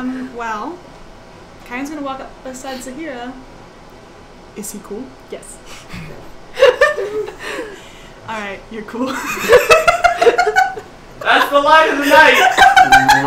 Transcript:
Um, well, Kyan's gonna walk up beside Sahira. Is he cool? Yes. Alright, you're cool. That's the light of the night.